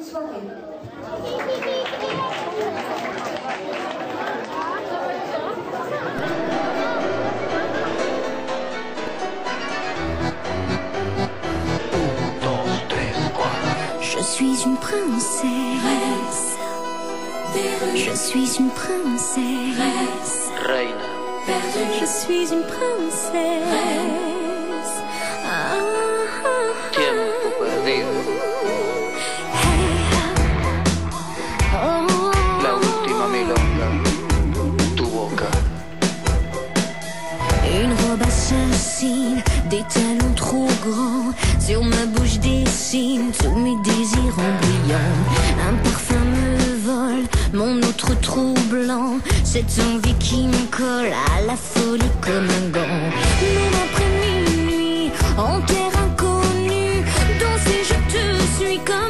Bonne soirée. Je suis une princesse. Je suis une princesse. Reina. Je suis une princesse. Des talons trop grands. Sur ma bouche dessine tous mes désirs en brillant. Un parfum me vole, mon autre troublant. Cette envie qui me colle à la folie comme un gant. Même après minuit, en terre inconnue, danser je te suis comme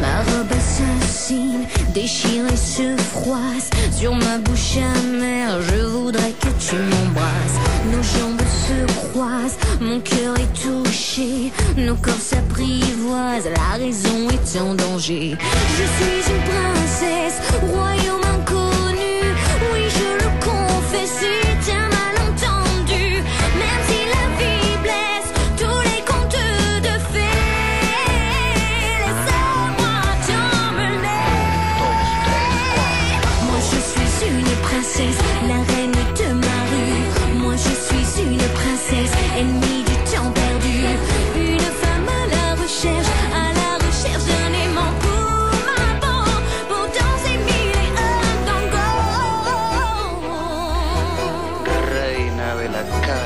Ma robe assassine, déchirée se froisse. Sur ma bouche amère, je voudrais que tu m'embrasses. Nos jambes se croisent, mon cœur est touché. Nos corps s'apprivoisent, la raison est en danger. Je suis une princesse,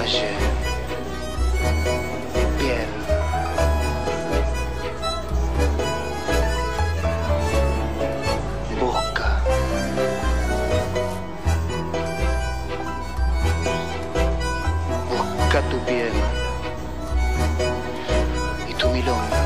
calle. Bien. Busca. Busca tu piel. Y tu milonga,